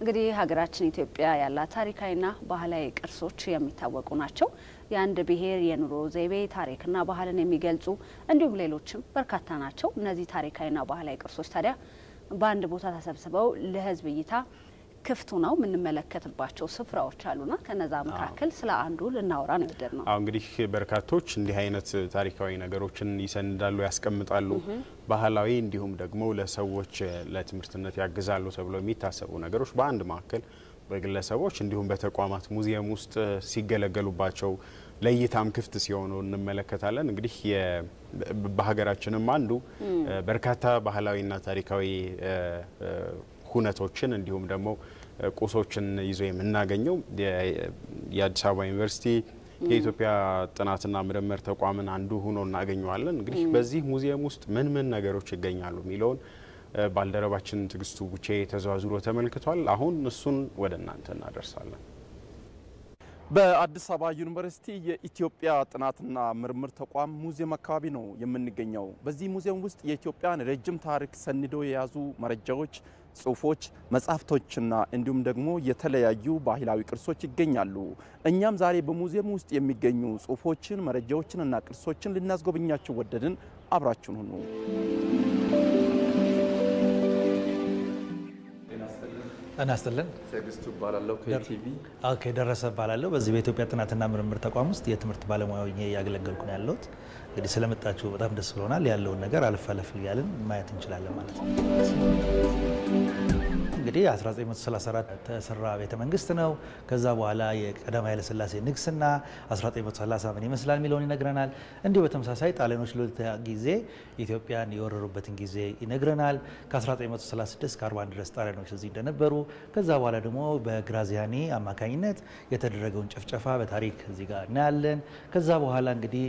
እንግዲህ ሀገራችን ኢትዮጵያ ያላት ታሪካዊና ባህላዊ ቅርሶች የሚታወቁ ናቸው። የአንድ ብሔር የኑሮ ዘይቤ ታሪክና ባህልን የሚገልጹ እንዲሁም ሌሎችም በርካታ ናቸው። እነዚህ ታሪካዊና ባህላዊ ቅርሶች ታዲያ በአንድ ቦታ ተሰብስበው ለሕዝብ እይታ ክፍቱ ነው የምንመለከትባቸው ስፍራዎች አሉና ከነዛ መካከል ስለ አንዱ ልናወራ ነው የወደድ ነው። አሁ እንግዲህ በርካቶች እንዲህ አይነት ታሪካዊ ነገሮችን ይሰንዳሉ፣ ያስቀምጣሉ። ባህላዊ እንዲሁም ደግሞ ለሰዎች ለትምህርትነት ያግዛሉ ተብለው የሚታሰቡ ነገሮች በአንድ ማዕከል በግለሰቦች እንዲሁም በተቋማት ሙዚየም ውስጥ ሲገለገሉባቸው ለእይታም ክፍት ሲሆኑ እንመለከታለን። እንግዲህ በሀገራችንም አንዱ በርካታ ባህላዊና ታሪካዊ ሁነቶችን እንዲሁም ደግሞ ቁሶችን ይዞ የምናገኘው የአዲስ አበባ ዩኒቨርሲቲ የኢትዮጵያ ጥናትና ምርምር ተቋምን አንዱ ሆኖ እናገኘዋለን። እንግዲህ በዚህ ሙዚየም ውስጥ ምን ምን ነገሮች ይገኛሉ የሚለውን ባልደረባችን ትዕግስቱ ቡቼ ተዘዋዝሮ ተመልክቷል። አሁን እሱን ወደ እናንተ እናደርሳለን። በአዲስ አበባ ዩኒቨርሲቲ የኢትዮጵያ ጥናትና ምርምር ተቋም ሙዚየም አካባቢ ነው የምንገኘው። በዚህ ሙዚየም ውስጥ የኢትዮጵያን ረጅም ታሪክ ሰንደው የያዙ መረጃዎች፣ ጽሁፎች፣ መጻሕፍቶችና እንዲሁም ደግሞ የተለያዩ ባህላዊ ቅርሶች ይገኛሉ። እኛም ዛሬ በሙዚየም ውስጥ የሚገኙ ጽሁፎችን፣ መረጃዎችን እና ቅርሶችን ልናስጎበኛችሁ ወደድን። አብራችሁን ሁኑ። ጤና ይስጥልን። ትዕግስቱ እባላለሁ ከኢቲቪ። okay ደረሰ እባላለሁ። በዚህ በኢትዮጵያ ጥናትና ምርምር ተቋም ውስጥ የትምህርት ባለሙያ ሆኜ እያገለገልኩ ነው ያለሁት። እንግዲህ ስለመጣችሁ በጣም ደስ ብሎናል። ያለውን ነገር አለፍ አለፍ እያልን ማየት እንችላለን ማለት ነው። እንግዲህ 1934 ተሰራ ቤተ መንግስት ነው። ከዛ በኋላ የቀዳማዊ ኃይለሥላሴ ንግስና 1930 ምን ይመስላል የሚለውን ይነግረናል። እንዲሁ በተመሳሳይ ጣሊያኖች ለሁለተኛ ጊዜ ኢትዮጵያን የወረሩበትን ጊዜ ይነግረናል። ከ1936 እስከ 41 ድረስ ጣሊያኖች እዚህ እንደነበሩ ከዛ በኋላ ደግሞ በግራዚያኒ አማካኝነት የተደረገውን ጭፍጨፋ በታሪክ እዚህ ጋር እናያለን። ከዛ በኋላ እንግዲህ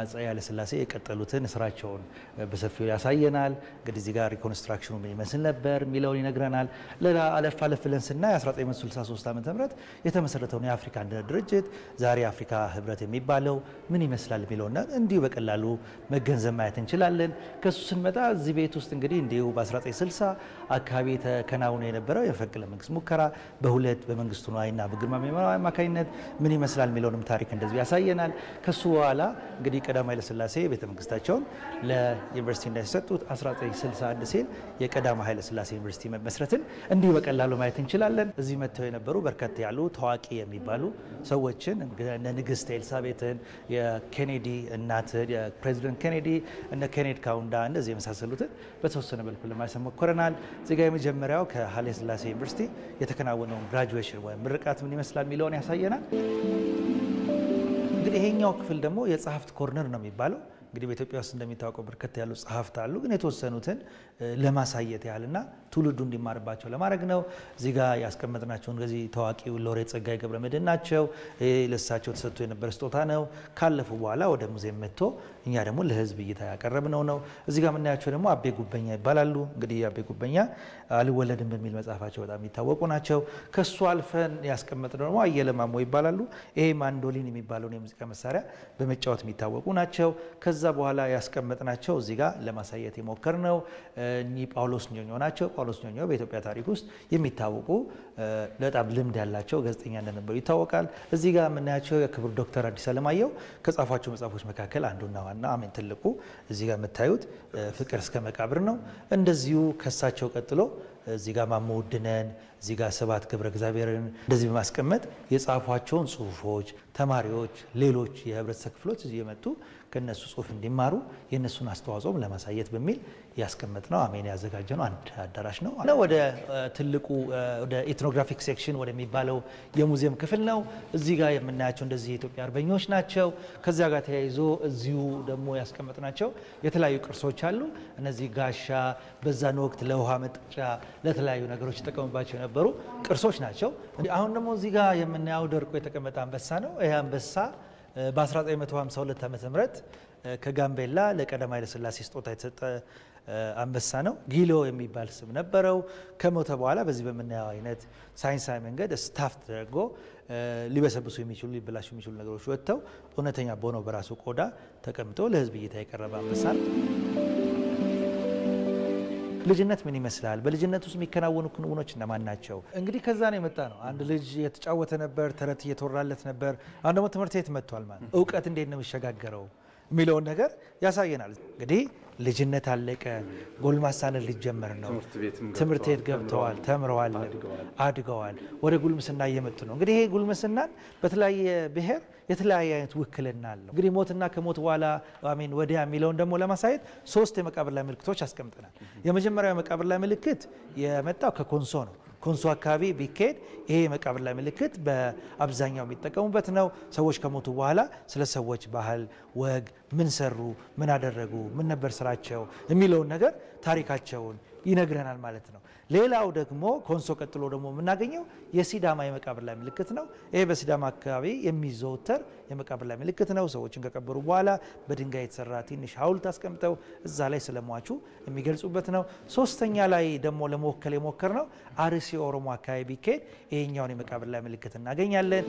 አፄ ኃይለሥላሴ የቀጠሉትን ስራቸውን በሰፊው ያሳየናል። እንግዲህ እዚህ ጋር ሪኮንስትራክሽኑ ምን ይመስል ነበር የሚለውን ይነግረናል። ሌላ አለፍ አለፍ ብለን ስናይ 1963 ዓ ም የተመሰረተውን የአፍሪካ አንድነት ድርጅት ዛሬ የአፍሪካ ህብረት የሚባለው ምን ይመስላል የሚለውና እንዲሁ በቀላሉ መገንዘብ ማየት እንችላለን። ከሱ ስንመጣ እዚህ ቤት ውስጥ እንግዲህ እንዲሁ በ1960 አካባቢ ተከናውኖ የነበረው የመፈንቅለ መንግስት ሙከራ በሁለት በመንግስቱ ነዋይና በግርማ አማካኝነት ምን ይመስላል የሚለውንም ታሪክ እንደዚሁ ያሳየናል። ከሱ በኋላ እንግዲህ ቀዳማዊ ኃይለሥላሴ ቤተ መንግስታቸውን ለዩኒቨርሲቲ እንደሰጡት 1961 ሲል የቀዳማዊ ኃይለሥላሴ ዩኒቨርሲቲ መመስረትን እንዲሁ በቀላሉ ማየት እንችላለን። እዚህ መጥተው የነበሩ በርከት ያሉ ታዋቂ የሚባሉ ሰዎችን እነ ንግስት ኤልሳቤትን፣ የኬኔዲ እናትን፣ የፕሬዚደንት ኬኔዲ እነ ኬኔት ካውንዳ እንደዚህ የመሳሰሉትን በተወሰነ መልኩ ለማየት ሞክረናል። እዚህ የመጀመሪያው ከኃይለ ሥላሴ ዩኒቨርሲቲ የተከናወነውን graduation ወይም ምርቃት ምን ይመስላል የሚለውን ያሳየናል። እንግዲህ ይሄኛው ክፍል ደግሞ የጸሐፍት ኮርነር ነው የሚባለው። እንግዲህ በኢትዮጵያ ውስጥ እንደሚታወቀው በርከት ያሉ ጸሐፍት አሉ፣ ግን የተወሰኑትን ለማሳየት ያህልና ትውልዱ እንዲማርባቸው ለማድረግ ነው። እዚህ ጋር ያስቀመጥናቸው እንደዚህ ታዋቂው ሎሬት ጸጋዬ ገብረ መድኅን ናቸው። ለእሳቸው ተሰጥቶ የነበረ ስጦታ ነው። ካለፉ በኋላ ወደ ሙዚየም መጥቶ እኛ ደግሞ ለሕዝብ እይታ ያቀረብነው ነው። እዚህ ጋር የምናያቸው ደግሞ አቤ ጉበኛ ይባላሉ። እንግዲህ አቤ ጉበኛ አልወለድም በሚል መጽሐፋቸው በጣም የሚታወቁ ናቸው። ከሱ አልፈን ያስቀመጥነው ደግሞ አየለ ማሞ ይባላሉ። ይሄ ማንዶሊን የሚባለውን የሙዚቃ መሳሪያ በመጫወት የሚታወቁ ናቸው። ከዛ በኋላ ያስቀመጥናቸው እዚህ ጋር ለማሳየት የሞከርነው እኚህ ጳውሎስ ኞኞ ናቸው። ጳውሎስ ኞኞ በኢትዮጵያ ታሪክ ውስጥ የሚታወቁ በጣም ልምድ ያላቸው ጋዜጠኛ እንደነበሩ ይታወቃል። እዚህ ጋር የምናያቸው የክቡር ዶክተር አዲስ አለማየሁ ከጻፏቸው መጽሐፎች መካከል አንዱና ዋና አሜን ትልቁ እዚህ ጋር የምታዩት ፍቅር እስከ መቃብር ነው። እንደዚሁ ከሳቸው ቀጥሎ እዚህ ጋር ማሞ ውድነን እዚህ ጋር ስብሐት ገብረ እግዚአብሔርን እንደዚህ በማስቀመጥ የጻፏቸውን ጽሁፎች ተማሪዎች፣ ሌሎች የህብረተሰብ ክፍሎች እዚህ የመጡ ከነሱ ጽሁፍ እንዲማሩ የእነሱን አስተዋጽኦም ለማሳየት በሚል ያስቀመጥነው። አሜን ያዘጋጀነው አንድ አዳራሽ ነው። ወደ ትልቁ ወደ ethnographic section ወደሚባለው የሙዚየም ክፍል ነው። እዚህ ጋር የምናያቸው እንደዚህ የኢትዮጵያ አርበኞች ናቸው። ከዚያ ጋር ተያይዞ እዚሁ ደግሞ ያስቀመጥናቸው የተለያዩ ቅርሶች አሉ። እነዚህ ጋሻ በዛን ወቅት ለውሃ መጠጫ ለተለያዩ ነገሮች ይጠቀሙባቸው የነበሩ ቅርሶች ናቸው። አሁን ደግሞ እዚህ ጋር የምናየው ደርቆ የተቀመጠ አንበሳ ነው። ይህ አንበሳ በ1952 ዓ ም ከጋምቤላ ለቀዳማዊ ኃይለሥላሴ ስጦታ የተሰጠ አንበሳ ነው። ጊሎ የሚባል ስም ነበረው። ከሞተ በኋላ በዚህ በምናየው አይነት ሳይንሳዊ መንገድ ስታፍ ተደርጎ ሊበሰብሱ የሚችሉ ሊበላሹ የሚችሉ ነገሮች ወጥተው እውነተኛ በሆነው በራሱ ቆዳ ተቀምጦ ለሕዝብ እይታ የቀረበ አንበሳ ነው። ልጅነት ምን ይመስላል? በልጅነት ውስጥ የሚከናወኑ ክንውኖች እነማን ናቸው? እንግዲህ ከዛ ነው የመጣ ነው። አንድ ልጅ የተጫወተ ነበር፣ ተረት እየተወራለት ነበር። አሁን ደግሞ ትምህርት ቤት መጥቷል ማለት እውቀት እንዴት ነው የሚሸጋገረው የሚለውን ነገር ያሳየናል። እንግዲህ ልጅነት አለቀ፣ ጎልማሳነት ሊጀመር ነው። ትምህርት ቤት ገብተዋል፣ ተምረዋል፣ አድገዋል፣ ወደ ጉልምስና እየመጡ ነው። እንግዲህ ይሄ ጉልምስናን በተለያየ ብሔር የተለያየ አይነት ውክልና አለው። እንግዲህ ሞትና ከሞት በኋላ አሜን ወዲያ የሚለውን ደግሞ ለማሳየት ሶስት የመቃብር ላይ ምልክቶች አስቀምጠናል። የመጀመሪያው የመቃብር ላይ ምልክት የመጣው ከኮንሶ ነው። ኮንሶ አካባቢ ቢካሄድ ይሄ የመቃብር ላይ ምልክት በአብዛኛው የሚጠቀሙበት ነው። ሰዎች ከሞቱ በኋላ ስለ ሰዎች ባህል፣ ወግ፣ ምን ሰሩ፣ ምን አደረጉ፣ ምን ነበር ስራቸው የሚለውን ነገር ታሪካቸውን ይነግረናል ማለት ነው። ሌላው ደግሞ ኮንሶ ቀጥሎ ደግሞ የምናገኘው የሲዳማ የመቃብር ላይ ምልክት ነው። ይሄ በሲዳማ አካባቢ የሚዘወተር የመቃብር ላይ ምልክት ነው። ሰዎችን ከቀበሩ በኋላ በድንጋይ የተሰራ ትንሽ ሐውልት አስቀምጠው እዛ ላይ ስለሟቹ የሚገልጹበት ነው። ሶስተኛ ላይ ደግሞ ለመወከል የሞከር ነው አርሲ ኦሮሞ አካባቢ ቢካሄድ ይሄኛውን የመቃብር ላይ ምልክት እናገኛለን።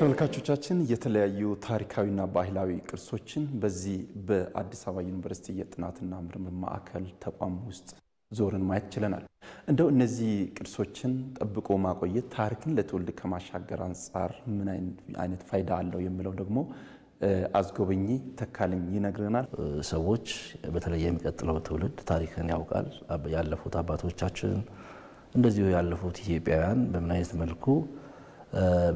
ተመልካቾቻችን የተለያዩ ታሪካዊና ባህላዊ ቅርሶችን በዚህ በአዲስ አበባ ዩኒቨርሲቲ የጥናትና ምርምር ማዕከል ተቋም ውስጥ ዞርን ማየት ችለናል። እንደው እነዚህ ቅርሶችን ጠብቆ ማቆየት ታሪክን ለትውልድ ከማሻገር አንጻር ምን አይነት ፋይዳ አለው የሚለው ደግሞ አስጎብኚ ተካልኝ ይነግረናል። ሰዎች በተለይ የሚቀጥለው ትውልድ ታሪክን ያውቃል። ያለፉት አባቶቻችን እንደዚሁ ያለፉት ኢትዮጵያውያን በምን አይነት መልኩ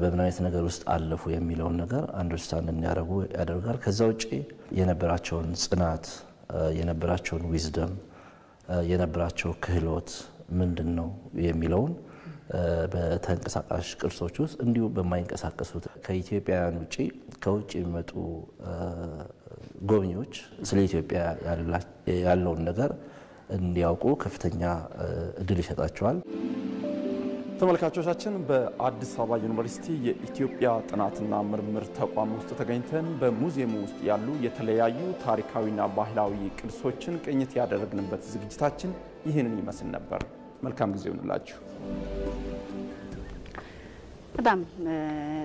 በምን አይነት ነገር ውስጥ አለፉ የሚለውን ነገር አንደርስታንድ እንዲያደርጉ ያደርጋል። ከዛ ውጭ የነበራቸውን ጽናት፣ የነበራቸውን ዊዝደም፣ የነበራቸው ክህሎት ምንድን ነው የሚለውን በተንቀሳቃሽ ቅርሶች ውስጥ እንዲሁ በማይንቀሳቀሱት ከኢትዮጵያውያን ውጭ ከውጭ የሚመጡ ጎብኚዎች ስለ ኢትዮጵያ ያለውን ነገር እንዲያውቁ ከፍተኛ እድል ይሰጣቸዋል። ተመልካቾቻችን በአዲስ አበባ ዩኒቨርሲቲ የኢትዮጵያ ጥናትና ምርምር ተቋም ውስጥ ተገኝተን በሙዚየሙ ውስጥ ያሉ የተለያዩ ታሪካዊና ባህላዊ ቅርሶችን ቅኝት ያደረግንበት ዝግጅታችን ይህንን ይመስል ነበር። መልካም ጊዜ ይሆንላችሁ። በጣም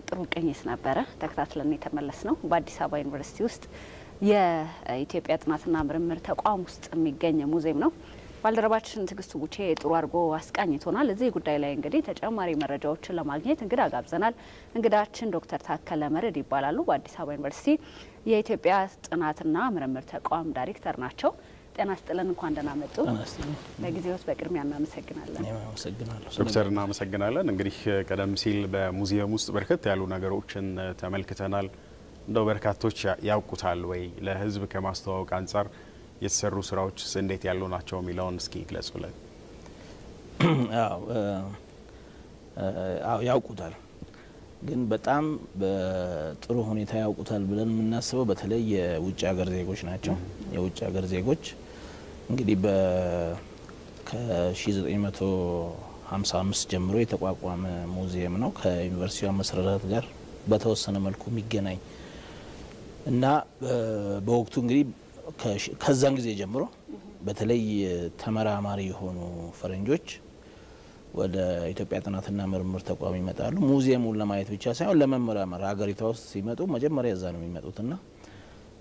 ጥሩ ቅኝት ነበረ። ተከታትለን የተመለስ ነው። በአዲስ አበባ ዩኒቨርሲቲ ውስጥ የኢትዮጵያ ጥናትና ምርምር ተቋም ውስጥ የሚገኝ ሙዚየም ነው። ባልደረባችን ትግስቱ ጉቼ ጥሩ አድርጎ አስቃኝቶናል። እዚህ ጉዳይ ላይ እንግዲህ ተጨማሪ መረጃዎችን ለማግኘት እንግዳ ጋብዘናል። እንግዳችን ዶክተር ታከለ መርድ ይባላሉ። በአዲስ አበባ ዩኒቨርሲቲ የኢትዮጵያ ጥናትና ምርምር ተቋም ዳይሬክተር ናቸው። ጤና ስጥልን፣ እንኳን ደህና መጡ። ለጊዜዎት በቅድሚያ እናመሰግናለን። ዶክተር እናመሰግናለን። እንግዲህ ቀደም ሲል በሙዚየም ውስጥ በርከት ያሉ ነገሮችን ተመልክተናል። እንደው በርካቶች ያውቁታል ወይ? ለሕዝብ ከማስተዋወቅ አንጻር የተሰሩ ስራዎች እንዴት ያሉ ናቸው የሚለውን እስኪ ግለጹልን። ያውቁታል፣ ግን በጣም በጥሩ ሁኔታ ያውቁታል ብለን የምናስበው በተለይ የውጭ ሀገር ዜጎች ናቸው። የውጭ ሀገር ዜጎች እንግዲህ ከ1955 ጀምሮ የተቋቋመ ሙዚየም ነው ከዩኒቨርሲቲው መሰረታት ጋር በተወሰነ መልኩ የሚገናኝ እና በወቅቱ እንግዲህ ከዛን ጊዜ ጀምሮ በተለይ ተመራማሪ የሆኑ ፈረንጆች ወደ ኢትዮጵያ ጥናትና ምርምር ተቋም ይመጣሉ። ሙዚየሙን ለማየት ብቻ ሳይሆን ለመመራመር ሀገሪቷ ውስጥ ሲመጡ መጀመሪያ እዛ ነው የሚመጡትና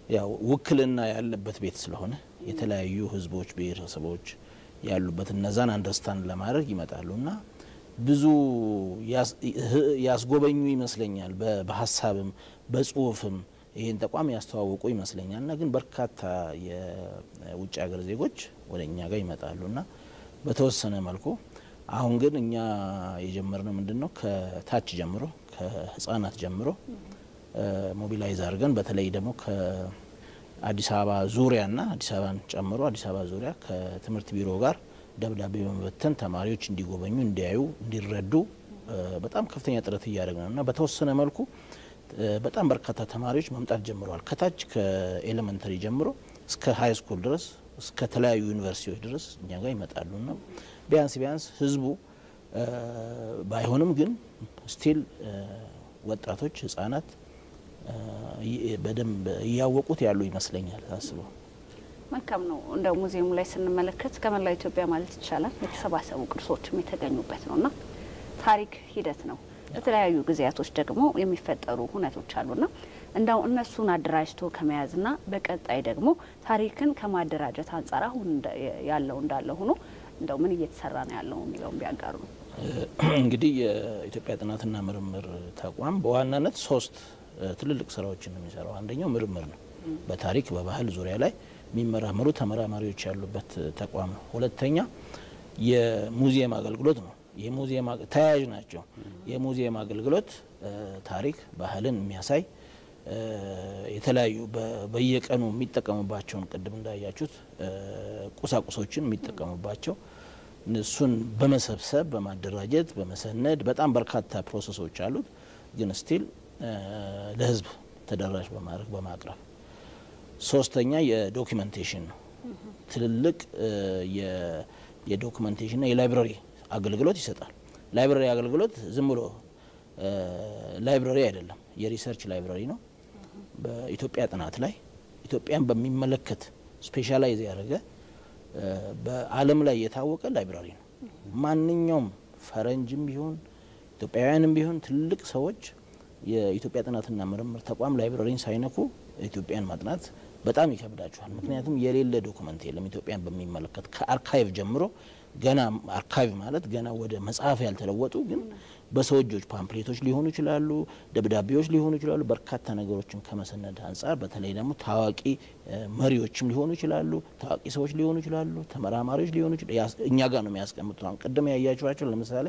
ያው ውክልና ያለበት ቤት ስለሆነ የተለያዩ ሕዝቦች ብሔረሰቦች ያሉበት እነዛን understand ለማድረግ ይመጣሉ እና ብዙ ያስጎበኙ ይመስለኛል። በሀሳብም በጽሁፍም ይህን ተቋም ያስተዋወቁ ይመስለኛል። እና ግን በርካታ የውጭ ሀገር ዜጎች ወደ እኛ ጋር ይመጣሉ እና በተወሰነ መልኩ አሁን ግን እኛ የጀመርነው ምንድን ነው ከታች ጀምሮ ከህጻናት ጀምሮ mobilize አድርገን በተለይ ደግሞ ከአዲስ አበባ ዙሪያና አዲስ አበባን ጨምሮ አዲስ አበባ ዙሪያ ከትምህርት ቢሮ ጋር ደብዳቤ በመበተን ተማሪዎች እንዲጎበኙ፣ እንዲያዩ፣ እንዲረዱ በጣም ከፍተኛ ጥረት እያደረግን ነው። እና በተወሰነ መልኩ በጣም በርካታ ተማሪዎች መምጣት ጀምረዋል። ከታች ከ elementary ጀምሮ እስከ high school ድረስ እስከ ተለያዩ ዩኒቨርሲቲዎች ድረስ እኛ ጋር ይመጣሉ እና ቢያንስ ቢያንስ ህዝቡ ባይሆንም ግን still ወጣቶች፣ ህጻናት በደንብ እያወቁት ያሉ ይመስለኛል ታስበው። መልካም ነው። እንደ ሙዚየሙ ላይ ስንመለከት ከመላው ኢትዮጵያ ማለት ይቻላል የተሰባሰቡ ቅርሶችም የተገኙበት ነው እና ታሪክ ሂደት ነው። በተለያዩ ጊዜያቶች ደግሞ የሚፈጠሩ ሁነቶች አሉና እንዳው እነሱን አደራጅቶ ከመያዝና በቀጣይ ደግሞ ታሪክን ከማደራጀት አንጻር አሁን ያለው እንዳለ ሆኖ እንደው ምን እየተሰራ ነው ያለው የሚለውን ቢያጋሩ። እንግዲህ የኢትዮጵያ ጥናትና ምርምር ተቋም በዋናነት ሶስት ትልልቅ ስራዎችን ነው የሚሰራው። አንደኛው ምርምር ነው። በታሪክ በባህል ዙሪያ ላይ የሚመራመሩ ተመራማሪዎች ያሉበት ተቋም ነው። ሁለተኛ የሙዚየም አገልግሎት ነው። የሙዚየም ተያያዥ ናቸው። የሙዚየም አገልግሎት ታሪክ፣ ባህልን የሚያሳይ የተለያዩ በየቀኑ የሚጠቀሙባቸውን ቅድም እንዳያችሁት ቁሳቁሶችን የሚጠቀሙባቸው እሱን በመሰብሰብ በማደራጀት በመሰነድ በጣም በርካታ ፕሮሰሶች አሉት። ግን still ለሕዝብ ተደራሽ በማድረግ በማቅረብ ሶስተኛ የ documentation ነው። ትልልቅ የ documentation ና የ library አገልግሎት ይሰጣል። library አገልግሎት ዝም ብሎ library አይደለም፣ የ research library ነው። በኢትዮጵያ ጥናት ላይ ኢትዮጵያን በሚመለከት specialize ያደረገ በዓለም ላይ የታወቀ library ነው። ማንኛውም ፈረንጅም ቢሆን ኢትዮጵያውያንም ቢሆን ትልቅ ሰዎች የኢትዮጵያ ጥናትና ምርምር ተቋም library ን ሳይነኩ ኢትዮጵያን ማጥናት በጣም ይከብዳቸዋል። ምክንያቱም የሌለ document የለም ኢትዮጵያን በሚመለከት ከ archive ጀምሮ ገና archive ማለት ገና ወደ መጽሐፍ ያልተለወጡ ግን በሰው እጆች pamphlet ኦች ሊሆኑ ይችላሉ፣ ደብዳቤዎች ሊሆኑ ይችላሉ። በርካታ ነገሮችን ከመሰነድ አንጻር በተለይ ደግሞ ታዋቂ መሪዎችም ሊሆኑ ይችላሉ፣ ታዋቂ ሰዎች ሊሆኑ ይችላሉ፣ ተመራማሪዎች ሊሆኑ ይችላሉ። እኛ ጋር ነው የሚያስቀምጡት። አሁን ቅድም ያያችኋቸው ለምሳሌ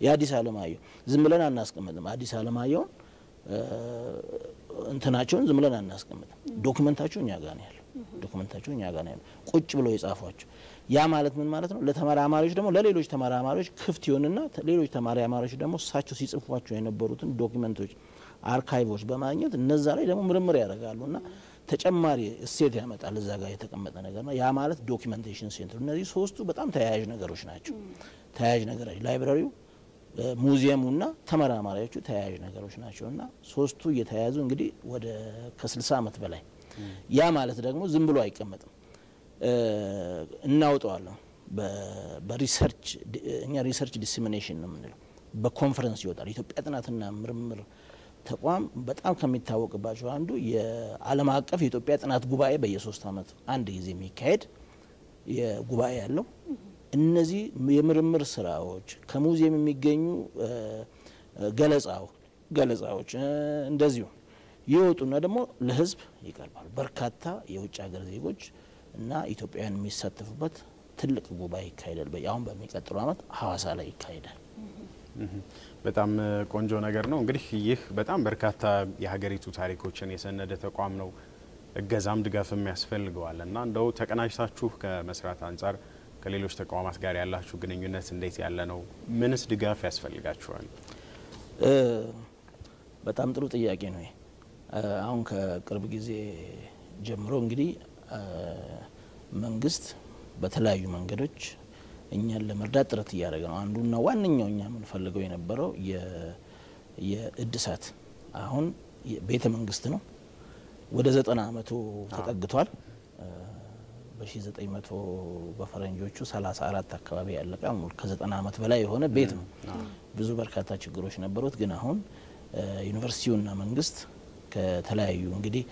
የሀዲስ አለማየሁ ዝም ብለን አናስቀምጥም። ሀዲስ አለማየሁን እንትናቸውን ዝም ብለን አናስቀምጥም። document ኣቸው እኛ ጋር ነው ያለው። document ኣቸው እኛ ጋር ነው ያለው። ቁጭ ብለው የጻፏቸው ያ ማለት ምን ማለት ነው? ለተመራማሪዎች ደግሞ ለሌሎች ተመራማሪዎች ክፍት ይሆንና ሌሎች ተመራማሪዎች ደግሞ እሳቸው ሲጽፏቸው የነበሩትን document ኦች archive ኦች በማግኘት እነዛ ላይ ደግሞ ምርምር ያደርጋሉ እና ተጨማሪ እሴት ያመጣል እዛ ጋር የተቀመጠ ነገር ነው። ያ ማለት documentation center። እነዚህ ሶስቱ በጣም ተያያዥ ነገሮች ናቸው። ተያያዥ ነገሮች library ው፣ ሙዚየሙና ተመራማሪዎቹ ተያያዥ ነገሮች ናቸው እና ሶስቱ እየተያያዙ እንግዲህ ወደ ከስልሳ ዓመት በላይ ያ ማለት ደግሞ ዝም ብሎ አይቀመጥም እናውጠዋለን። በ research እኛ research dissemination ነው የምንለው። በኮንፈረንስ ይወጣል። ኢትዮጵያ ጥናትና ምርምር ተቋም በጣም ከሚታወቅባቸው አንዱ የዓለም አቀፍ የኢትዮጵያ ጥናት ጉባኤ በየሶስት ዓመት አንድ ጊዜ የሚካሄድ ጉባኤ ያለው እነዚህ የምርምር ስራዎች ከሙዚየም የሚገኙ ገለጻዎች እንደዚሁ ይወጡና ደግሞ ለሕዝብ ይቀርባሉ። በርካታ የውጭ ሀገር ዜጎች እና ኢትዮጵያውያን የሚሳተፉበት ትልቅ ጉባኤ ይካሄዳል። አሁን በሚቀጥለው ዓመት ሀዋሳ ላይ ይካሄዳል። በጣም ቆንጆ ነገር ነው። እንግዲህ ይህ በጣም በርካታ የሀገሪቱ ታሪኮችን የሰነደ ተቋም ነው። እገዛም ድጋፍም ያስፈልገዋል እና እንደው ተቀናጅታችሁ ከመስራት አንጻር ከሌሎች ተቋማት ጋር ያላችሁ ግንኙነት እንዴት ያለ ነው? ምንስ ድጋፍ ያስፈልጋችኋል? በጣም ጥሩ ጥያቄ ነው። አሁን ከቅርብ ጊዜ ጀምሮ እንግዲህ መንግስት በተለያዩ መንገዶች እኛን ለመርዳት ጥረት እያደረገ ነው። አንዱና ዋነኛው እኛ የምንፈልገው የነበረው የእድሳት አሁን ቤተ መንግስት ነው። ወደ ዘጠና አመቱ ተጠግቷል። በ1900 በፈረንጆቹ 34 አካባቢ ያለቀ ከ90 አመት በላይ የሆነ ቤት ነው። ብዙ በርካታ ችግሮች ነበሩት። ግን አሁን ዩኒቨርሲቲውና መንግስት ከተለያዩ እንግዲህ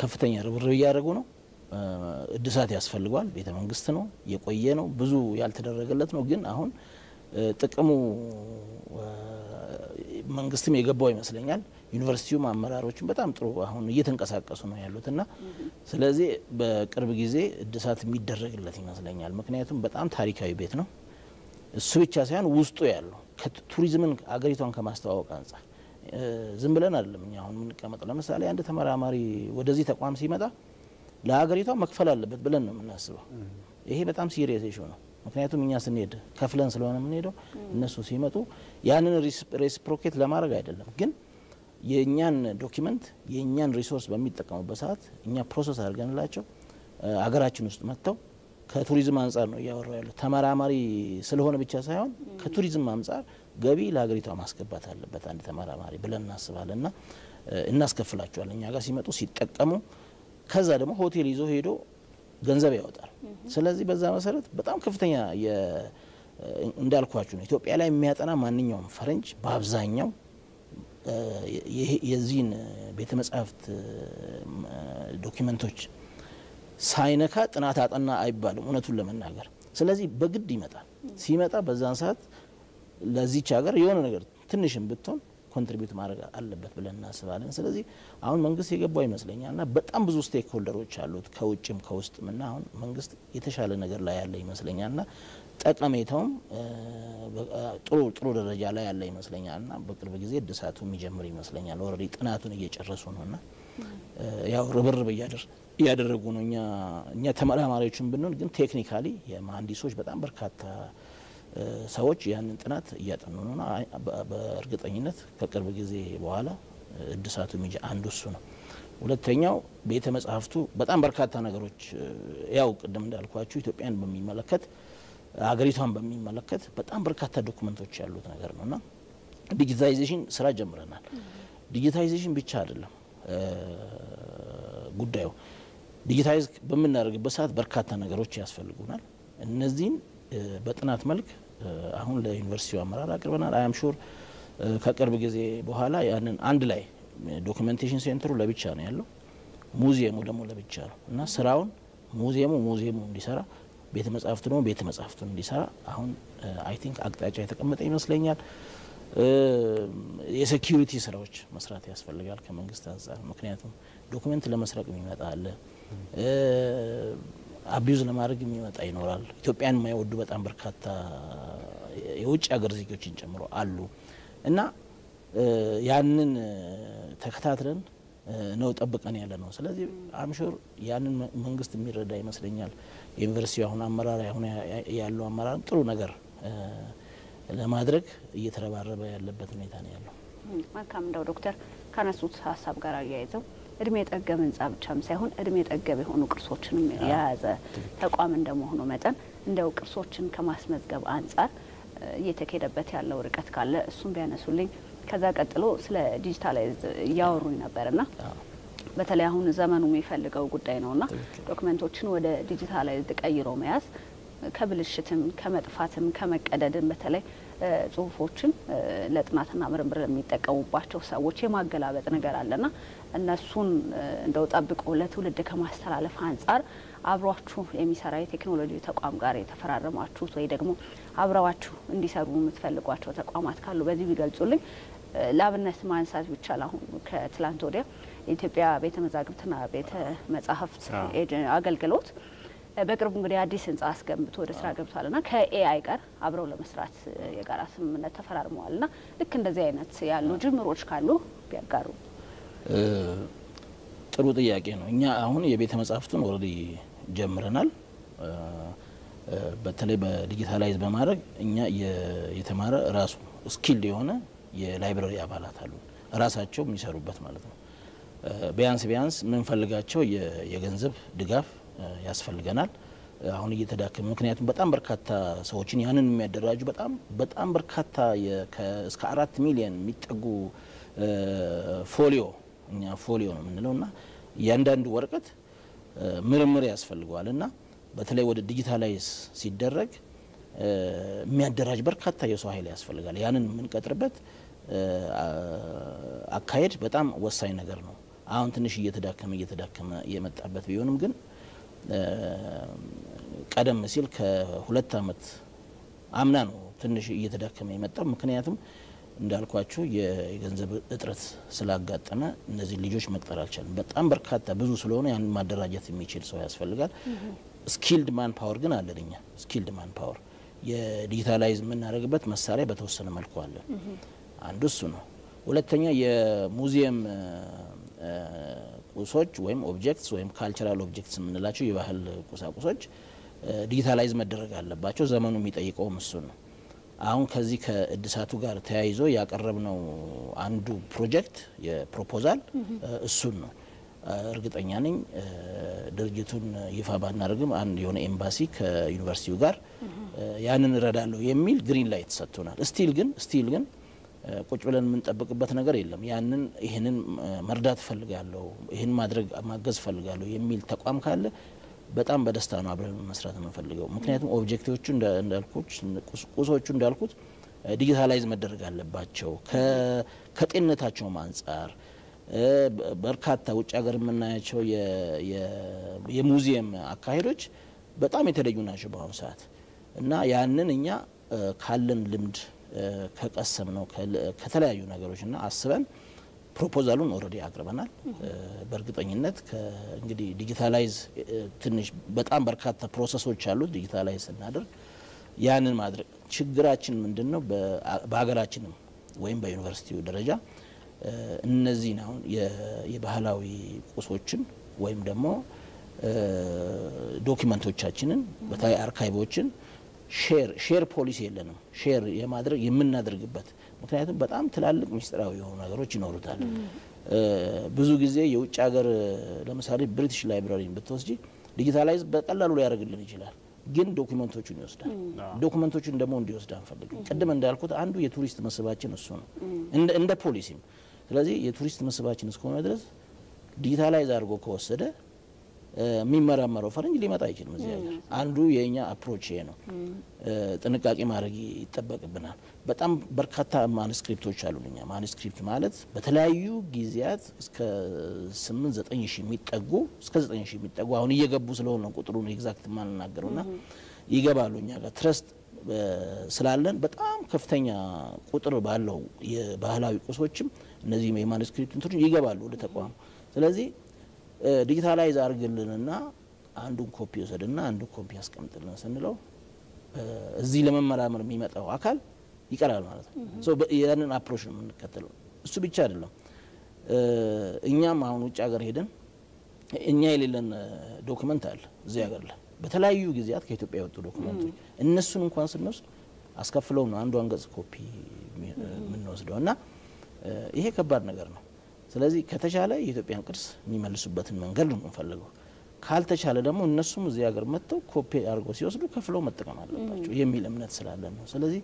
ከፍተኛ ርብርብ እያደረጉ ነው። እድሳት ያስፈልገዋል። ቤተ መንግስት ነው፣ የቆየ ነው፣ ብዙ ያልተደረገለት ነው። ግን አሁን ጥቅሙ መንግስትም የገባው ይመስለኛል። ዩኒቨርሲቲውም አመራሮችም በጣም ጥሩ አሁን እየተንቀሳቀሱ ነው ያሉት እና ስለዚህ በቅርብ ጊዜ እድሳት የሚደረግለት ይመስለኛል። ምክንያቱም በጣም ታሪካዊ ቤት ነው። እሱ ብቻ ሳይሆን ውስጡ ያለው ቱሪዝምን አገሪቷን ከማስተዋወቅ አንጻር ዝም ብለን አይደለም እኛ አሁን የምንቀመጠው። ለምሳሌ አንድ ተመራማሪ ወደዚህ ተቋም ሲመጣ ለሀገሪቷ መክፈል አለበት ብለን ነው የምናስበው። ይሄ በጣም serious issue ነው። ምክንያቱም እኛ ስንሄድ ከፍለን ስለሆነ የምንሄደው እነሱ ሲመጡ ያንን reciprocate ለማድረግ አይደለም፣ ግን የእኛን document የእኛን resource በሚጠቀሙበት ሰዓት እኛ process አድርገንላቸው አገራችን ውስጥ መጥተው ከቱሪዝም አንጻር ነው እያወራ ያለው። ተመራማሪ ስለሆነ ብቻ ሳይሆን ከቱሪዝም አንጻር ገቢ ለሀገሪቷ ማስገባት አለበት አንድ ተመራማሪ ብለን እናስባለን እና እናስከፍላቸዋል እኛ ጋር ሲመጡ ሲጠቀሙ ከዛ ደግሞ ሆቴል ይዞ ሄዶ ገንዘብ ያወጣል። ስለዚህ በዛ መሰረት በጣም ከፍተኛ እንዳልኳችሁ ነው። ኢትዮጵያ ላይ የሚያጠና ማንኛውም ፈረንጅ በአብዛኛው የዚህን ቤተ መጻሕፍት document ኦች ሳይነካ ጥናት አጠና አይባልም፣ እውነቱን ለመናገር ስለዚህ በግድ ይመጣል። ሲመጣ በዛን ሰዓት ለዚች ሀገር የሆነ ነገር ትንሽም ብትሆን contribute ማድረግ አለበት ብለን እናስባለን። ስለዚህ አሁን መንግስት የገባው ይመስለኛል እና በጣም ብዙ stakeholder ኦች አሉት ከውጭም ከውስጥም እና አሁን መንግስት የተሻለ ነገር ላይ ያለ ይመስለኛል እና ጠቀሜታውም ጥሩ ጥሩ ደረጃ ላይ ያለ ይመስለኛል እና በቅርብ ጊዜ እድሳቱ የሚጀምር ይመስለኛል። already ጥናቱን እየጨረሱ ነው እና ያው ርብርብ እያደረጉ ነው። እኛ እኛ ተመራማሪዎችን ብንሆን ግን technically የመሀንዲሶች በጣም በርካታ ሰዎች ያንን ጥናት እያጠኑ ነውና በእርግጠኝነት ከቅርብ ጊዜ በኋላ እድሳቱ የሚጀ አንዱ እሱ ነው። ሁለተኛው ቤተ መጻሕፍቱ በጣም በርካታ ነገሮች ያው ቅድም እንዳልኳችሁ ኢትዮጵያን በሚመለከት ሀገሪቷን በሚመለከት በጣም በርካታ document ኦች ያሉት ነገር ነው እና digitization ስራ ጀምረናል። digitization ብቻ አይደለም ጉዳዩ። digitize በምናደርግበት ሰዓት በርካታ ነገሮች ያስፈልጉናል። እነዚህን በጥናት መልክ አሁን ለዩኒቨርሲቲው አመራር አቅርበናል። I'm sure ከቅርብ ጊዜ በኋላ ያንን አንድ ላይ documentation center ኡ ለብቻ ነው ያለው፣ ሙዚየሙ ደግሞ ለብቻ ነው እና ስራውን ሙዚየሙ ሙዚየሙ እንዲሰራ ቤተ መጻሕፍቱ ደግሞ ቤተ መጻሕፍቱን እንዲሰራ አሁን I think አቅጣጫ የተቀመጠ ይመስለኛል። የ security ስራዎች መስራት ያስፈልጋል ከመንግስት አንጻር። ምክንያቱም document ለመስረቅ የሚመጣ አለ፣ abuse ለማድረግ የሚመጣ ይኖራል። ኢትዮጵያን የማይወዱ በጣም በርካታ የውጭ ሀገር ዜጎችን ጨምሮ አሉ እና ያንን ተከታትለን ነው ጠብቀን ያለ ነው። ስለዚህ I'm sure ያንን መንግስት የሚረዳ ይመስለኛል። የዩኒቨርሲቲ አሁን አመራር አሁን ያለው አመራር ጥሩ ነገር ለማድረግ እየተረባረበ ያለበት ሁኔታ ነው ያለው። መልካም እንደው ዶክተር ካነሱት ሀሳብ ጋር አያይዘው እድሜ ጠገብ ህንጻ ብቻም ሳይሆን እድሜ ጠገብ የሆኑ ቅርሶችንም የያዘ ተቋም እንደመሆኑ መጠን እንደው ቅርሶችን ከማስመዝገብ አንጻር እየተካሄደበት ያለው ርቀት ካለ እሱም ቢያነሱልኝ። ከዛ ቀጥሎ ስለ digitalize እያወሩኝ ነበርና በተለይ አሁን ዘመኑ የሚፈልገው ጉዳይ ነውና document ኦችን ወደ digitalized ቀይሮ መያዝ ከብልሽትም ከመጥፋትም ከመቀደድም በተለይ ጽሁፎችን ለጥናትና ምርምር የሚጠቀሙባቸው ሰዎች የማገላበጥ ነገር አለና እነሱን እንደው ጠብቆ ለትውልድ ከማስተላለፍ አንጻር አብሯችሁ የሚሰራ የቴክኖሎጂ ተቋም ጋር የተፈራረማችሁት ወይ ደግሞ አብረዋችሁ እንዲሰሩ የምትፈልጓቸው ተቋማት ካሉ በዚህ ቢገልጹልኝ። ለአብነት ማንሳት ቢቻል አሁን ከትላንት ወዲያ የኢትዮጵያ ቤተ መዛግብትና ቤተ መጻሕፍት አገልግሎት በቅርቡ እንግዲህ አዲስ ህንጻ አስገንብቶ ወደ ስራ ገብቷል ና ከ AI ጋር አብረው ለመስራት የጋራ ስምምነት ተፈራርመዋል ና ልክ እንደዚህ አይነት ያሉ ጅምሮች ካሉ ቢያጋሩ። ጥሩ ጥያቄ ነው። እኛ አሁን የቤተ መጻሕፍቱን already ጀምረናል። በተለይ በ digitalize በማድረግ እኛ የተማረ ራሱ skilled የሆነ የ library አባላት አሉ ራሳቸው የሚሰሩበት ማለት ነው። ቢያንስ ቢያንስ የምንፈልጋቸው የገንዘብ ድጋፍ ያስፈልገናል። አሁን እየተዳከመ ምክንያቱም በጣም በርካታ ሰዎችን ያንን የሚያደራጁ በጣም በጣም በርካታ እስከ አራት ሚሊዮን የሚጠጉ folio እኛ folio ነው የምንለው እና እያንዳንዱ ወረቀት ምርምር ያስፈልገዋል እና በተለይ ወደ digitalize ሲደረግ የሚያደራጅ በርካታ የሰው ኃይል ያስፈልጋል። ያንን የምንቀጥርበት አካሄድ በጣም ወሳኝ ነገር ነው። አሁን ትንሽ እየተዳከመ እየተዳከመ የመጣበት ቢሆንም ግን ቀደም ሲል ከሁለት ዓመት አምና ነው ትንሽ እየተዳከመ የመጣው። ምክንያቱም እንዳልኳችሁ የገንዘብ እጥረት ስላጋጠመ እነዚህ ልጆች መቅጠር አልቻለም። በጣም በርካታ ብዙ ስለሆነ ያንን ማደራጀት የሚችል ሰው ያስፈልጋል። skilled manpower ግን አለን እኛ skilled manpower የ digitalize የምናደርግበት መሳሪያ በተወሰነ መልኩ አለን። አንዱ እሱ ነው። ሁለተኛ የሙዚየም ቁሶች ወይም objects ወይም cultural objects የምንላቸው የባህል ቁሳቁሶች digitalize መደረግ አለባቸው። ዘመኑ የሚጠይቀውም እሱን ነው። አሁን ከዚህ ከእድሳቱ ጋር ተያይዞ ያቀረብነው አንዱ ፕሮጀክት የ proposal እሱን ነው። እርግጠኛ ነኝ ድርጅቱን ይፋ ባናደርግም አንድ የሆነ ኤምባሲ ከዩኒቨርሲቲው ጋር ያንን እረዳለሁ የሚል green light ሰጥቶናል። still ግን still ግን ቁጭ ብለን የምንጠብቅበት ነገር የለም። ያንን ይህንን መርዳት እፈልጋለሁ፣ ይህን ማድረግ ማገዝ እፈልጋለሁ የሚል ተቋም ካለ በጣም በደስታ ነው አብረን መስራት የምንፈልገው። ምክንያቱም objective ኦቹ እንዳልኩት ቁሶቹ እንዳልኩት digitalize መደረግ አለባቸው። ከጤንነታቸውም አንጻር በርካታ ውጭ ሀገር የምናያቸው የሙዚየም አካሄዶች በጣም የተለዩ ናቸው በአሁኑ ሰዓት እና ያንን እኛ ካለን ልምድ ከቀሰም ነው ከተለያዩ ነገሮች እና አስበን proposal ኡን already አቅርበናል። በእርግጠኝነት እንግዲህ digitalize ትንሽ በጣም በርካታ process ኦች አሉት። digitalize ስናደርግ ያንን ማድረግ ችግራችን ምንድን ነው? በሀገራችንም ወይም በዩኒቨርሲቲው ደረጃ እነዚህን አሁን የባህላዊ ቁሶችን ወይም ደግሞ document ኦቻችንን በተለይ archive ኦችን share share ፖሊሲ የለንም። share የማድረግ የምናደርግበት ምክንያቱም በጣም ትላልቅ ምስጢራዊ የሆኑ ነገሮች ይኖሩታል። ብዙ ጊዜ የውጭ ሀገር ለምሳሌ British Library ን ብትወስጂ digitalize በቀላሉ ሊያደርግልን ይችላል፣ ግን ዶኩመንቶቹን ይወስዳል። ዶኩመንቶቹን ደግሞ እንዲወስድ አንፈልግም። ቅድም እንዳልኩት አንዱ የቱሪስት መስህባችን እሱ ነው እንደ ፖሊሲም። ስለዚህ የቱሪስት መስህባችን እስከሆነ ድረስ digitalize አድርጎ ከወሰደ የሚመራመረው ፈረንጅ ሊመጣ አይችልም እዚህ ሀገር። አንዱ የእኛ approach ይሄ ነው። ጥንቃቄ ማድረግ ይጠበቅብናል። በጣም በርካታ manuscript ኦች አሉን እኛ። manuscript ማለት በተለያዩ ጊዜያት እስከ ስምንት ዘጠኝ ሺህ የሚጠጉ እስከ ዘጠኝ ሺህ የሚጠጉ አሁን እየገቡ ስለሆነ ቁጥሩን exact ማንናገረው ና ይገባሉ እኛ ጋር trust ስላለን በጣም ከፍተኛ ቁጥር ባለው የባህላዊ ቁሶችም እነዚህ የ manuscript እንትኖች ይገባሉ ወደ ተቋሙ ስለዚህ digitalize አድርግልንና አንዱን ኮፒ ወሰድና አንዱን ኮፒ ያስቀምጥልን ስንለው እዚህ ለመመራመር የሚመጣው አካል ይቀራል ማለት ነው። ያንን approach ነው የምንከተለው። እሱ ብቻ አይደለም። እኛም አሁን ውጭ ሀገር ሄደን እኛ የሌለን ዶክመንት አለ እዚህ ሀገር ላይ በተለያዩ ጊዜያት ከኢትዮጵያ የወጡ ዶክመንቶች እነሱን እንኳን ስንወስድ አስከፍለው ነው አንዱ አንገጽ ኮፒ የምንወስደው እና ይሄ ከባድ ነገር ነው። ስለዚህ ከተቻለ የኢትዮጵያን ቅርስ የሚመልሱበትን መንገድ ነው የምንፈልገው። ካልተቻለ ደግሞ እነሱም እዚህ ሀገር መጥተው ኮፒ አድርገው ሲወስዱ ከፍለው መጠቀም አለባቸው የሚል እምነት ስላለን ነው። ስለዚህ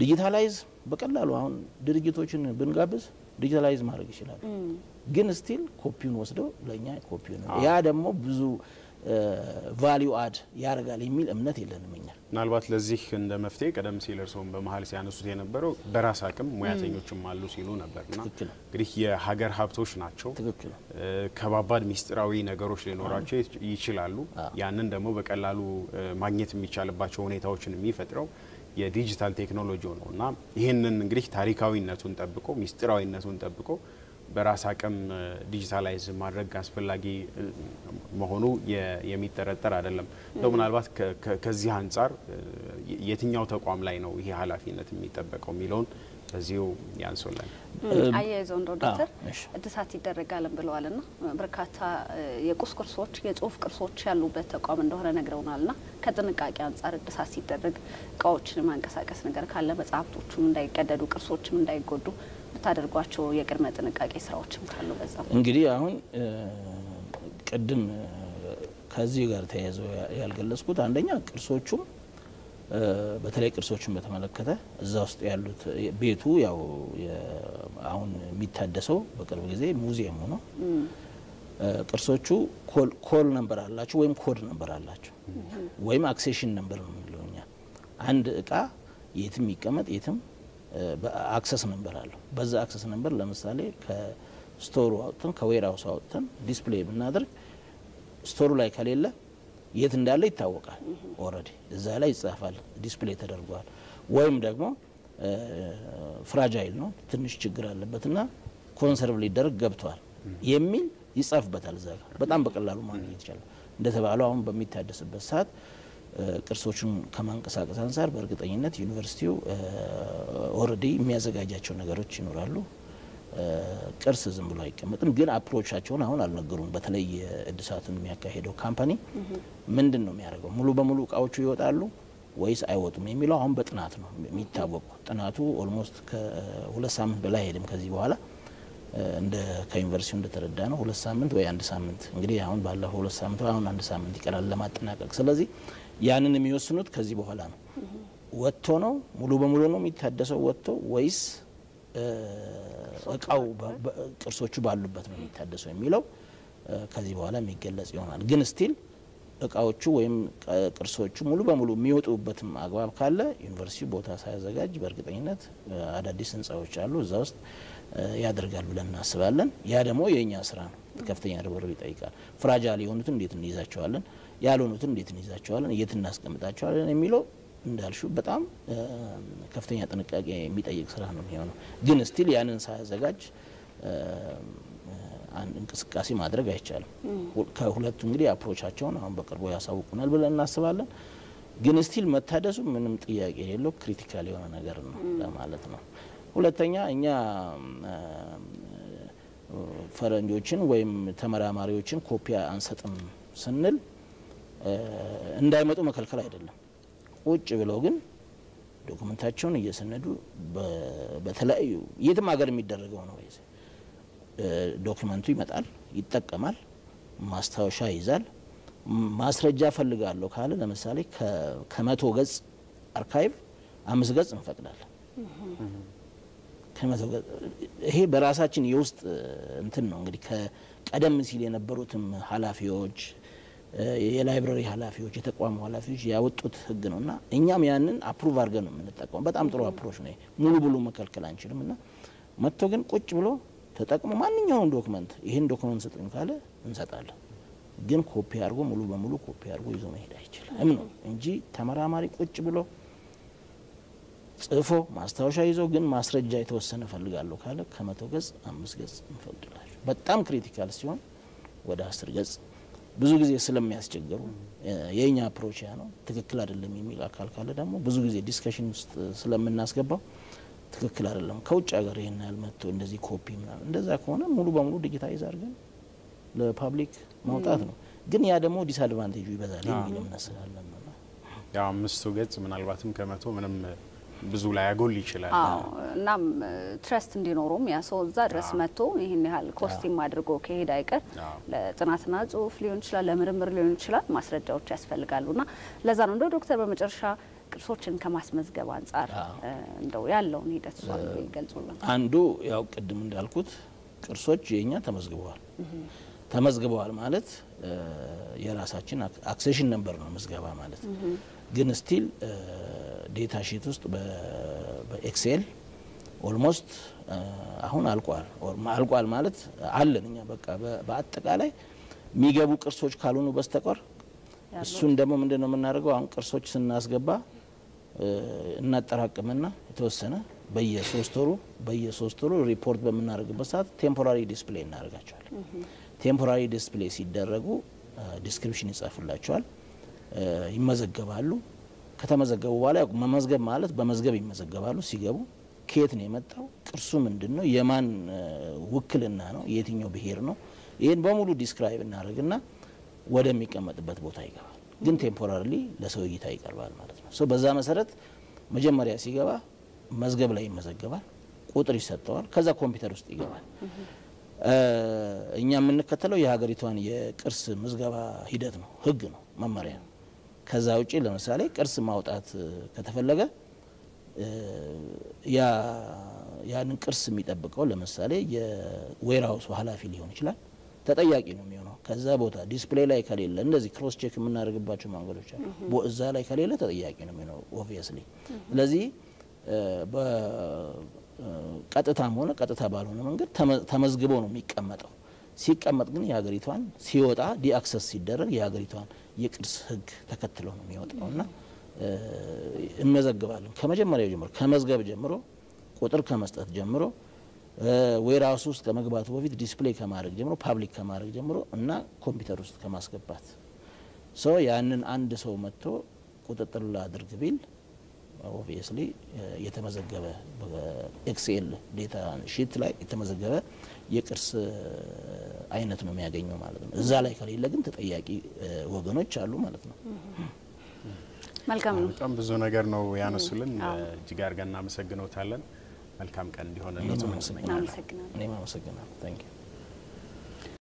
digitalize በቀላሉ አሁን ድርጅቶችን ብንጋብዝ digitalize ማድረግ ይችላሉ። ግን still copy ውን ወስደው ለእኛ ኮፒውን ያ ደግሞ ብዙ value add ያደርጋል የሚል እምነት የለንም እኛ። ምናልባት ለዚህ እንደ መፍትሄ ቀደም ሲል እርስዎም በመሀል ሲያነሱት የነበረው በራስ አቅም ሙያተኞችም አሉ ሲሉ ነበርና እንግዲህ የሀገር ሀብቶች ናቸው። ከባባድ ሚስጥራዊ ነገሮች ሊኖራቸው ይችላሉ። ያንን ደግሞ በቀላሉ ማግኘት የሚቻልባቸው ሁኔታዎችን የሚፈጥረው የዲጂታል ቴክኖሎጂው ነው እና ይህንን እንግዲህ ታሪካዊነቱን ጠብቆ ሚስጥራዊነቱን ጠብቆ በራስ አቅም digitalize ማድረግ አስፈላጊ መሆኑ የሚጠረጠር አይደለም። እንደው ምናልባት ከዚህ አንጻር የትኛው ተቋም ላይ ነው ይሄ ኃላፊነት የሚጠበቀው የሚለውን በዚሁ ያንሶላል። አያይዘው እንደው ዶክተር እድሳት ይደረጋልን ብለዋል ና በርካታ የቁስ ቅርሶች፣ የጽሁፍ ቅርሶች ያሉበት ተቋም እንደሆነ ነግረውናል ና ከጥንቃቄ አንጻር እድሳት ሲደረግ እቃዎችን ማንቀሳቀስ ነገር ካለ መጽሐፍቶቹም እንዳይቀደዱ ቅርሶችም እንዳይጎዱ ብታደርጓቸው የቅድመ ጥንቃቄ ስራዎችም ካሉ በዛ እንግዲህ አሁን ቅድም ከዚህ ጋር ተያይዞ ያልገለጽኩት አንደኛ ቅርሶቹም በተለይ ቅርሶችን በተመለከተ እዛ ውስጥ ያሉት ቤቱ ያው አሁን የሚታደሰው በቅርብ ጊዜ ሙዚየሙ ነው። ቅርሶቹ call number አላቸው ወይም code number አላቸው ወይም accession number ነው የምንለው እኛ። አንድ እቃ የትም ይቀመጥ የትም access number አለው። በዛ access number ለምሳሌ ከ store ኡ አውጥተን ከ warehouse አውጥተን display ብናደርግ store ኡ ላይ ከሌለ የት እንዳለ ይታወቃል። already እዛ ላይ ይጻፋል፣ display ተደርጓል። ወይም ደግሞ fragile ነው ትንሽ ችግር አለበትና conserve ሊደረግ ገብቷል የሚል ይጻፍበታል። እዛ ጋር በጣም በቀላሉ ማግኘት ይቻላል። እንደተባለው አሁን በሚታደስበት ሰዓት ቅርሶቹን ከማንቀሳቀስ አንጻር በእርግጠኝነት ዩኒቨርሲቲው already የሚያዘጋጃቸው ነገሮች ይኖራሉ። ቅርስ ዝም ብሎ አይቀመጥም። ግን approach ኣቸውን አሁን አልነገሩም። በተለይ እድሳቱን የሚያካሄደው company ምንድን ነው የሚያደርገው? ሙሉ በሙሉ እቃዎቹ ይወጣሉ ወይስ አይወጡም የሚለው አሁን በጥናት ነው የሚታወቀው። ጥናቱ almost ከሁለት ሳምንት በላይ አይሄድም ከዚህ በኋላ እንደ ከዩኒቨርሲቲው እንደተረዳ ነው ሁለት ሳምንት ወይ አንድ ሳምንት እንግዲህ አሁን ባለፈው ሁለት ሳምንት አሁን አንድ ሳምንት ይቀራል ለማጠናቀቅ። ስለዚህ ያንን የሚወስኑት ከዚህ በኋላ ነው። ወጥቶ ነው ሙሉ በሙሉ ነው የሚታደሰው ወጥቶ ወይስ እቃው ቅርሶቹ ባሉበት ነው የሚታደሰው የሚለው ከዚህ በኋላ የሚገለጽ ይሆናል። ግን still እቃዎቹ ወይም ቅርሶቹ ሙሉ በሙሉ የሚወጡበትም አግባብ ካለ ዩኒቨርሲቲው ቦታ ሳያዘጋጅ በእርግጠኝነት አዳዲስ ህንፃዎች አሉ እዛ ውስጥ ያደርጋል ብለን እናስባለን። ያ ደግሞ የእኛ ስራ ነው። ከፍተኛ ርብርብ ይጠይቃል። fragile የሆኑትን እንዴት እንይዛቸዋለን፣ ያልሆኑትን እንዴት እንይዛቸዋለን፣ የት እናስቀምጣቸዋለን የሚለው እንዳልሽው በጣም ከፍተኛ ጥንቃቄ የሚጠይቅ ስራ ነው የሚሆነው። ግን still ያንን ሳያዘጋጅ አንድ እንቅስቃሴ ማድረግ አይቻልም። ከሁለቱ እንግዲህ approach ኣቸውን አሁን በቅርቡ ያሳውቁናል ብለን እናስባለን። ግን still መታደሱ ምንም ጥያቄ የሌለው critical የሆነ ነገር ነው ለማለት ነው። ሁለተኛ እኛ ፈረንጆችን ወይም ተመራማሪዎችን ኮፒ አንሰጥም ስንል እንዳይመጡ መከልከል አይደለም። ቁጭ ብለው ግን ዶክመንታቸውን እየሰነዱ በተለያዩ የትም ሀገር የሚደረገው ነው። ዶክመንቱ ይመጣል፣ ይጠቀማል፣ ማስታወሻ ይይዛል። ማስረጃ እፈልጋለሁ ካለ ለምሳሌ ከመቶ ገጽ archive አምስት ገጽ እንፈቅዳለን። ከመቶ ገጽ ይሄ በራሳችን የውስጥ እንትን ነው እንግዲህ ከቀደም ሲል የነበሩትም ኃላፊዎች የ library ኃላፊዎች የተቋሙ ኃላፊዎች ያወጡት ህግ ነው እና እኛም ያንን approve አድርገን ነው የምንጠቀመው። በጣም ጥሩ approach ነው። ሙሉ በሙሉ መከልከል አንችልም እና መጥቶ ግን ቁጭ ብሎ ተጠቅሞ ማንኛውም ዶክመንት ይህን ዶክመንት ስጡኝ ካለ እንሰጣለን። ግን ኮፒ አድርጎ ሙሉ በሙሉ ኮፒ አድርጎ ይዞ መሄድ አይችልም ነው እንጂ ተመራማሪ ቁጭ ብሎ ጽፎ ማስታወሻ ይዞ ግን ማስረጃ የተወሰነ እፈልጋለሁ ካለ ከመቶ ገጽ አምስት ገጽ እንፈቅድላቸው። በጣም critical ሲሆን ወደ አስር ገጽ ብዙ ጊዜ ስለሚያስቸግሩ የእኛ approach ያ ነው። ትክክል አይደለም የሚል አካል ካለ ደግሞ ብዙ ጊዜ discussion ውስጥ ስለምናስገባው ትክክል አይደለም ከውጭ ሀገር ይህን ያህል መጥቶ እንደዚህ ኮፒ ምናምን እንደዛ ከሆነ ሙሉ በሙሉ digitize አድርገን ለ public ማውጣት ነው። ግን ያ ደግሞ disadvantage ኡ ይበዛል የሚል እምነት ስላለን ነው። አምስቱ ገጽ ምናልባትም ከመቶ ምንም ብዙ ላይ ያጎል ይችላል። እናም trust እንዲኖሩም ያ ሰው እዛ ድረስ መጥቶ ይህን ያህል cost ም አድርጎ ከሄድ አይቀር ለጥናትና ጽሁፍ ሊሆን ይችላል፣ ለምርምር ሊሆን ይችላል፣ ማስረጃዎች ያስፈልጋሉ። እና ለዛ ነው እንደው ዶክተር በመጨረሻ ቅርሶችን ከማስመዝገብ አንጻር እንደው ያለውን ሂደት እስኪ ይግለጹልን። አንዱ ያው ቅድም እንዳልኩት ቅርሶች የእኛ ተመዝግበዋል። ተመዝግበዋል ማለት የራሳችን accession number ነው ምዝገባ ማለት ግን still data sheet ውስጥ በ Excel almost አሁን አልቋል። አልቋል ማለት አለን እኛ በቃ በአጠቃላይ የሚገቡ ቅርሶች ካልሆኑ በስተቀር እሱን ደግሞ ምንድን ነው የምናደርገው? አሁን ቅርሶች ስናስገባ እናጠራቅምና የተወሰነ በየሶስት ወሩ በየሶስት ወሩ ሪፖርት በምናደርግበት ሰዓት temporary display እናደርጋቸዋለን። temporary display ሲደረጉ description ይጻፍላቸዋል፣ ይመዘገባሉ። ከተመዘገቡ በኋላ መመዝገብ ማለት በመዝገብ ይመዘገባሉ። ሲገቡ ከየት ነው የመጣው፣ ቅርሱ ምንድን ነው፣ የማን ውክልና ነው፣ የየትኛው ብሔር ነው፣ ይህን በሙሉ describe እናደርግና ወደሚቀመጥበት ቦታ ይገባል። ግን temporarily ለሰው እይታ ይቀርባል ማለት ነው። በዛ መሰረት መጀመሪያ ሲገባ መዝገብ ላይ ይመዘገባል፣ ቁጥር ይሰጠዋል፣ ከዛ ኮምፒውተር ውስጥ ይገባል። እኛ የምንከተለው የሀገሪቷን የቅርስ ምዝገባ ሂደት ነው፣ ህግ ነው፣ መመሪያ ነው። ከዛ ውጪ ለምሳሌ ቅርስ ማውጣት ከተፈለገ ያንን ቅርስ የሚጠብቀው ለምሳሌ የ warehouse ኡ ኃላፊ ሊሆን ይችላል ተጠያቂ ነው የሚሆነው። ከዛ ቦታ display ላይ ከሌለ እንደዚህ cross check የምናደርግባቸው መንገዶች አሉ። እዛ ላይ ከሌለ ተጠያቂ ነው የሚሆነው obviously። ስለዚህ ቀጥታም ሆነ ቀጥታ ባልሆነ መንገድ ተመዝግቦ ነው የሚቀመጠው። ሲቀመጥ ግን የሀገሪቷን ሲወጣ deaccess ሲደረግ የሀገሪቷን የቅርስ ህግ ተከትሎ ነው የሚወጣው። እና እንመዘግባለን ከመጀመሪያው ጀምሮ ከመዝገብ ጀምሮ ቁጥር ከመስጠት ጀምሮ warehouse ውስጥ ከመግባቱ በፊት display ከማድረግ ጀምሮ public ከማድረግ ጀምሮ እና ኮምፒውተር ውስጥ ከማስገባት። so ያንን አንድ ሰው መጥቶ ቁጥጥር ላድርግ ቢል obviously የተመዘገበ Excel data sheet ላይ የተመዘገበ የቅርስ አይነት ነው የሚያገኘው ማለት ነው። እዛ ላይ ከሌለ ግን ተጠያቂ ወገኖች አሉ ማለት ነው። መልካም ነው። በጣም ብዙ ነገር ነው ያነሱልን። እጅግ አድርገን እናመሰግነውታለን። መልካም ቀን እንዲሆን እኔም እናመሰግናለን። አመሰግናለሁ።